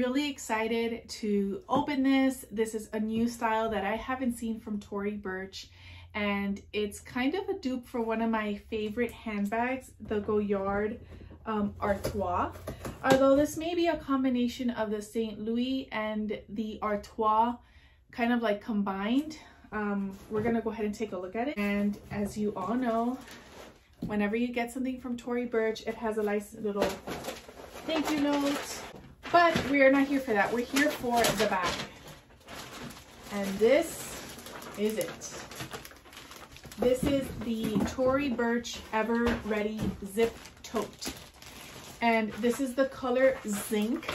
really excited to open this. This is a new style that I haven't seen from Tory Burch and it's kind of a dupe for one of my favorite handbags, the Goyard um, Artois. Although this may be a combination of the St. Louis and the Artois kind of like combined. Um, we're gonna go ahead and take a look at it. And as you all know, whenever you get something from Tory Burch, it has a nice little thank you note. But we are not here for that. We're here for the bag. And this is it. This is the Tory Burch Ever Ready Zip Tote and this is the color Zinc.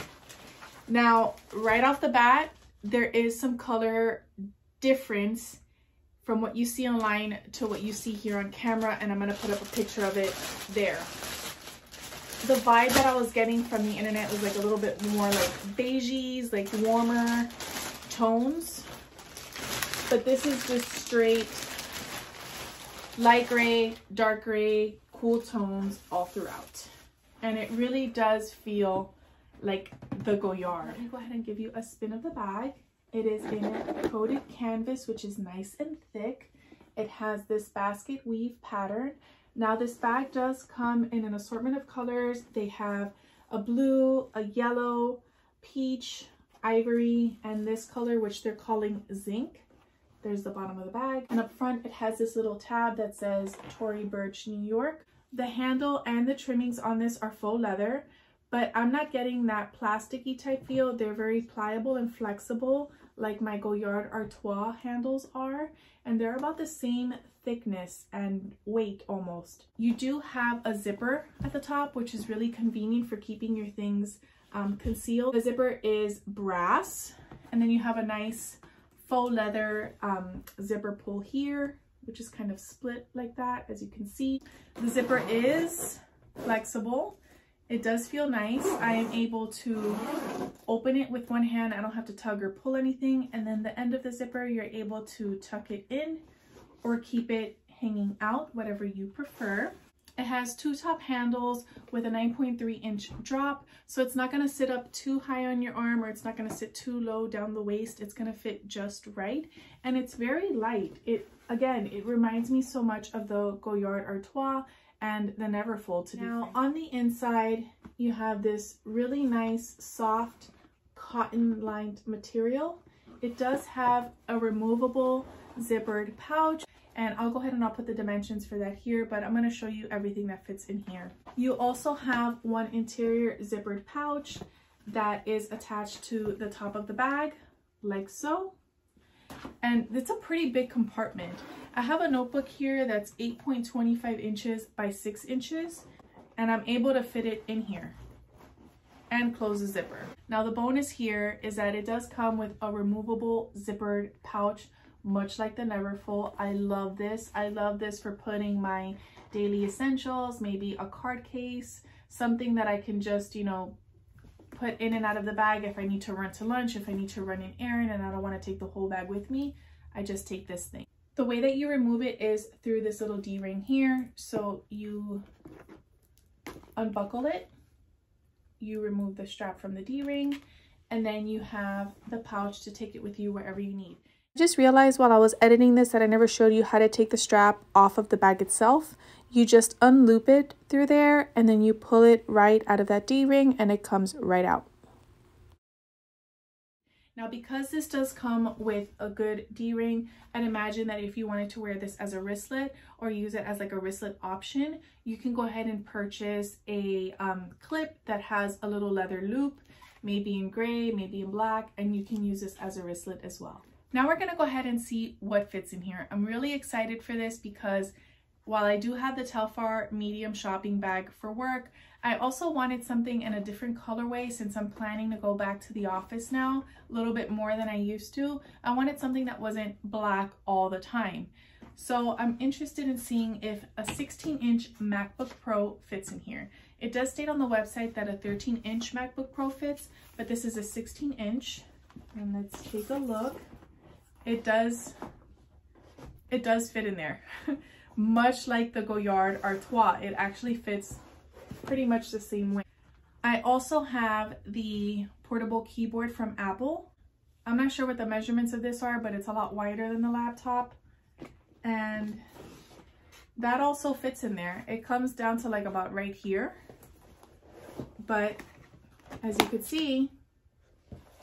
Now, right off the bat, there is some color difference from what you see online to what you see here on camera, and I'm gonna put up a picture of it there. The vibe that I was getting from the internet was like a little bit more like beiges, like warmer tones. But this is just straight light gray, dark gray, cool tones all throughout and it really does feel like the Goyard. Let me go ahead and give you a spin of the bag. It is in coated canvas, which is nice and thick. It has this basket weave pattern. Now this bag does come in an assortment of colors. They have a blue, a yellow, peach, ivory, and this color, which they're calling zinc. There's the bottom of the bag. And up front, it has this little tab that says Tory Burch, New York. The handle and the trimmings on this are faux leather, but I'm not getting that plasticky type feel. They're very pliable and flexible like my Goyard Artois handles are, and they're about the same thickness and weight almost. You do have a zipper at the top, which is really convenient for keeping your things um, concealed. The zipper is brass, and then you have a nice faux leather um, zipper pull here which is kind of split like that, as you can see. The zipper is flexible. It does feel nice. I am able to open it with one hand. I don't have to tug or pull anything. And then the end of the zipper, you're able to tuck it in or keep it hanging out, whatever you prefer. It has two top handles with a 9.3 inch drop, so it's not gonna sit up too high on your arm or it's not gonna sit too low down the waist. It's gonna fit just right. And it's very light. It Again, it reminds me so much of the Goyard Artois and the Neverfull too Now, on the inside, you have this really nice, soft, cotton-lined material. It does have a removable zippered pouch and I'll go ahead and I'll put the dimensions for that here, but I'm gonna show you everything that fits in here. You also have one interior zippered pouch that is attached to the top of the bag, like so and it's a pretty big compartment. I have a notebook here that's 8.25 inches by 6 inches and I'm able to fit it in here and close the zipper. Now the bonus here is that it does come with a removable zippered pouch much like the Neverfull. I love this. I love this for putting my daily essentials, maybe a card case, something that I can just, you know, put in and out of the bag if I need to run to lunch, if I need to run an errand and I don't want to take the whole bag with me, I just take this thing. The way that you remove it is through this little D-ring here. So you unbuckle it, you remove the strap from the D-ring, and then you have the pouch to take it with you wherever you need. I just realized while I was editing this that I never showed you how to take the strap off of the bag itself you just unloop it through there and then you pull it right out of that D-ring and it comes right out. Now because this does come with a good D-ring, I'd imagine that if you wanted to wear this as a wristlet or use it as like a wristlet option, you can go ahead and purchase a um, clip that has a little leather loop, maybe in gray, maybe in black, and you can use this as a wristlet as well. Now we're gonna go ahead and see what fits in here. I'm really excited for this because while I do have the Telfar medium shopping bag for work, I also wanted something in a different colorway since I'm planning to go back to the office now a little bit more than I used to. I wanted something that wasn't black all the time. So I'm interested in seeing if a 16 inch MacBook Pro fits in here. It does state on the website that a 13 inch MacBook Pro fits, but this is a 16 inch. And let's take a look. It does, it does fit in there. much like the Goyard Artois. It actually fits pretty much the same way. I also have the portable keyboard from Apple. I'm not sure what the measurements of this are, but it's a lot wider than the laptop. And that also fits in there. It comes down to like about right here. But as you can see,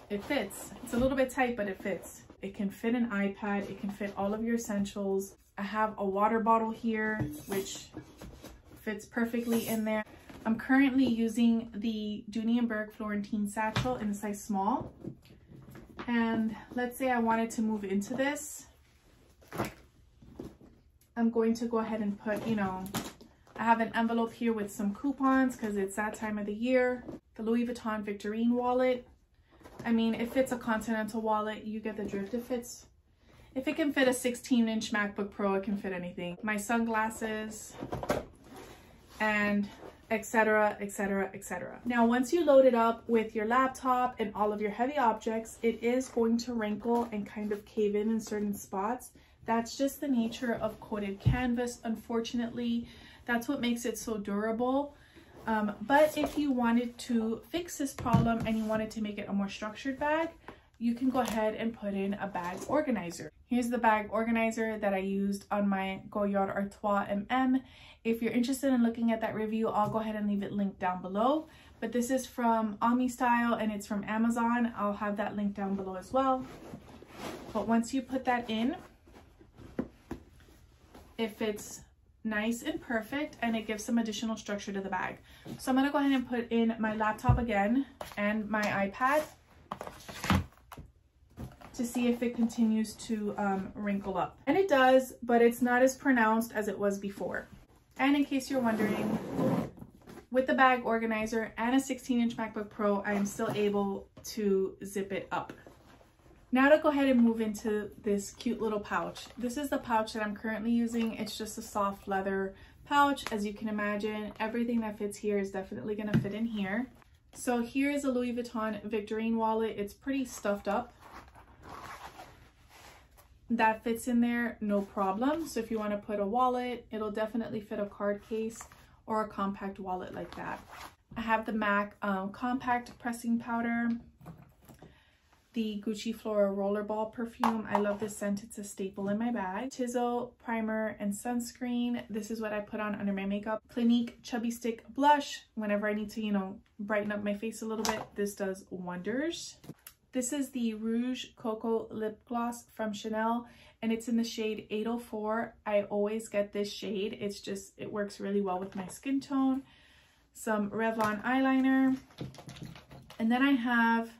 it fits. It's a little bit tight, but it fits. It can fit an iPad. It can fit all of your essentials. I have a water bottle here, which fits perfectly in there. I'm currently using the Bourke Florentine Satchel in size small. And let's say I wanted to move into this. I'm going to go ahead and put, you know, I have an envelope here with some coupons because it's that time of the year. The Louis Vuitton Victorine wallet. I mean, if it's a Continental wallet, you get the drift. If it's, if it can fit a 16 inch MacBook Pro, it can fit anything. My sunglasses and etc etc etc now once you load it up with your laptop and all of your heavy objects it is going to wrinkle and kind of cave in in certain spots. That's just the nature of coated canvas unfortunately. That's what makes it so durable. Um, but if you wanted to fix this problem and you wanted to make it a more structured bag you can go ahead and put in a bag organizer here's the bag organizer that i used on my goyard artois mm if you're interested in looking at that review, I'll go ahead and leave it linked down below. But this is from Ami Style and it's from Amazon. I'll have that link down below as well. But once you put that in, it fits nice and perfect and it gives some additional structure to the bag. So I'm gonna go ahead and put in my laptop again and my iPad to see if it continues to um, wrinkle up. And it does, but it's not as pronounced as it was before. And in case you're wondering, with the bag organizer and a 16 inch MacBook Pro, I am still able to zip it up. Now to go ahead and move into this cute little pouch. This is the pouch that I'm currently using. It's just a soft leather pouch. As you can imagine, everything that fits here is definitely gonna fit in here. So here is a Louis Vuitton Victorine wallet. It's pretty stuffed up that fits in there no problem so if you want to put a wallet it'll definitely fit a card case or a compact wallet like that i have the mac um, compact pressing powder the Gucci Flora Rollerball perfume. I love this scent. It's a staple in my bag. Tizo primer and sunscreen. This is what I put on under my makeup. Clinique Chubby Stick blush. Whenever I need to, you know, brighten up my face a little bit, this does wonders. This is the Rouge Coco Lip Gloss from Chanel and it's in the shade 804. I always get this shade. It's just, it works really well with my skin tone. Some Revlon eyeliner. And then I have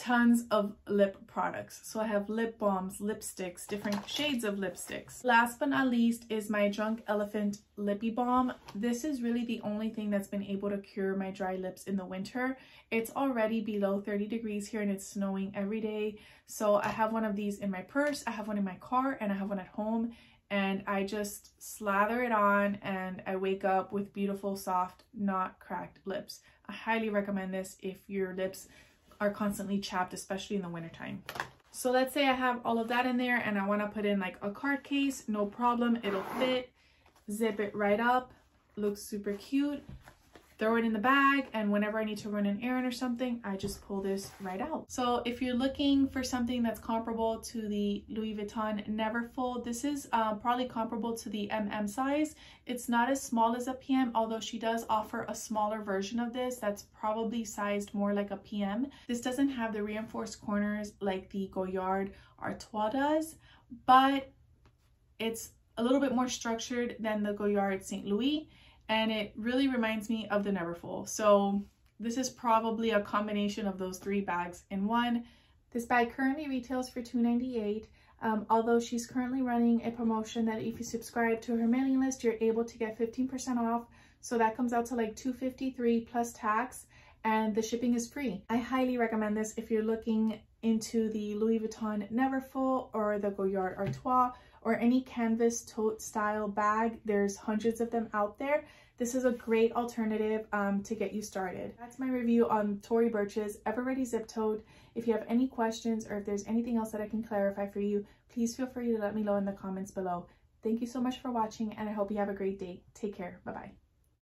tons of lip products. So I have lip balms, lipsticks, different shades of lipsticks. Last but not least is my Drunk Elephant Lippy Balm. This is really the only thing that's been able to cure my dry lips in the winter. It's already below 30 degrees here and it's snowing every day. So I have one of these in my purse, I have one in my car, and I have one at home and I just slather it on and I wake up with beautiful, soft, not cracked lips. I highly recommend this if your lips are constantly chapped, especially in the wintertime. So let's say I have all of that in there and I want to put in like a card case, no problem, it'll fit. Zip it right up, looks super cute throw it in the bag and whenever I need to run an errand or something, I just pull this right out. So if you're looking for something that's comparable to the Louis Vuitton Neverfull, this is uh, probably comparable to the MM size. It's not as small as a PM, although she does offer a smaller version of this that's probably sized more like a PM. This doesn't have the reinforced corners like the Goyard Artois does, but it's a little bit more structured than the Goyard St. Louis and it really reminds me of the Neverfull. So this is probably a combination of those three bags in one. This bag currently retails for $2.98. Um, although she's currently running a promotion that if you subscribe to her mailing list, you're able to get 15% off. So that comes out to like 253 plus tax and the shipping is free. I highly recommend this if you're looking into the Louis Vuitton Neverfull or the Goyard Artois or any canvas tote style bag. There's hundreds of them out there. This is a great alternative um, to get you started. That's my review on Tory Burch's Ever Ready Zip Tote. If you have any questions or if there's anything else that I can clarify for you, please feel free to let me know in the comments below. Thank you so much for watching and I hope you have a great day. Take care. Bye-bye.